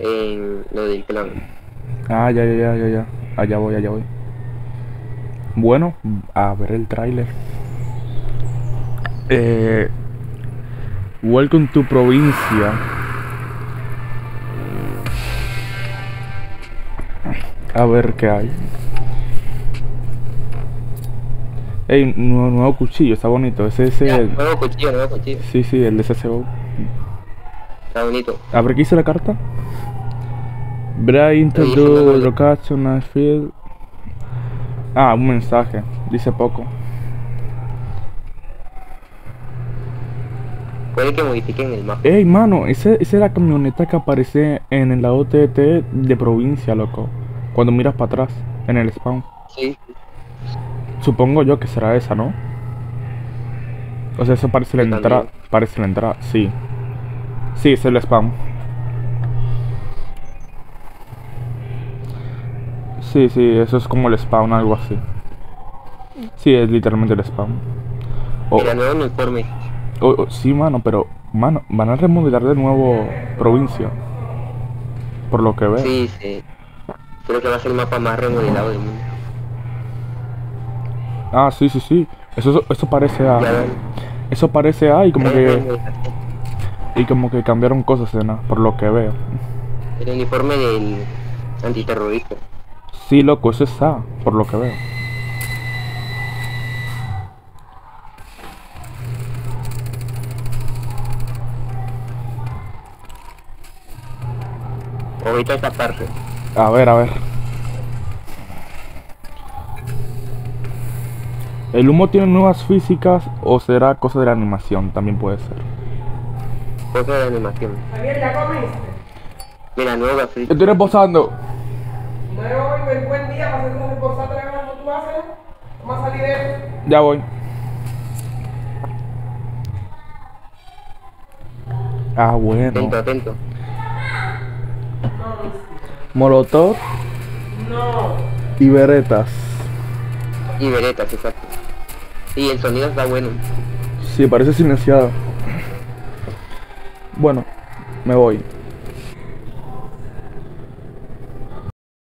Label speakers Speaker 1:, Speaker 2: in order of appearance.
Speaker 1: en lo del clan.
Speaker 2: Ah, ya, ya, ya, ya, ya. Allá voy, allá voy. Bueno, a ver el tráiler. Eh, welcome to provincia. A ver qué hay. Ey, nuevo, nuevo cuchillo, está bonito. Ese es
Speaker 1: Ya,
Speaker 2: el.
Speaker 1: nuevo cuchillo, nuevo cuchillo.
Speaker 2: Sí, sí, el de CSGO.
Speaker 1: Está bonito.
Speaker 2: A ver, ¿qué dice la carta? Brain to location feel. Ah, un mensaje. Dice poco.
Speaker 1: Puede que modifiquen el mapa.
Speaker 2: Ey, mano, ese- esa es la camioneta que aparece en la OTT de provincia, loco. Cuando miras para atrás, en el spawn.
Speaker 1: Sí.
Speaker 2: Supongo yo que será esa, ¿no? O sea, eso parece la entrada. Parece la entrada, sí. Sí, es el spawn. Sí, sí, eso es como el spawn, algo así. Sí, es literalmente el spawn. O-
Speaker 1: Mira, nuevo uniforme.
Speaker 2: o- o- sí, mano, pero, mano, van a remodelar de nuevo provincia. Por lo que veo.
Speaker 1: Sí, sí. Creo que va a ser el mapa más remodelado del mundo.
Speaker 2: Ah, sí, sí, sí. Eso, eso parece a. Eso parece a y como que. Y como que cambiaron cosas, ¿no? por lo que veo.
Speaker 1: El uniforme del antiterrorista.
Speaker 2: Sí, loco, eso es A, por lo que veo.
Speaker 1: Ahorita esta parte.
Speaker 2: A ver, a ver. ¿El humo tiene nuevas físicas o será cosa de la animación? También puede ser.
Speaker 1: Cosa de animación.
Speaker 3: Daniel, ¿ya comiste?
Speaker 1: Mira, nuevo gafrito.
Speaker 2: Estoy reposando.
Speaker 3: No es hoy el buen día para hacer una reposada de ganas tú haces. Vamos a salir de.
Speaker 2: Ya voy. Ah, bueno.
Speaker 1: Atento, atento.
Speaker 2: Molotov
Speaker 3: No.
Speaker 2: y veretas.
Speaker 1: Y veretas, exacto. Y el sonido está bueno.
Speaker 2: Sí, parece silenciado. Bueno, me voy.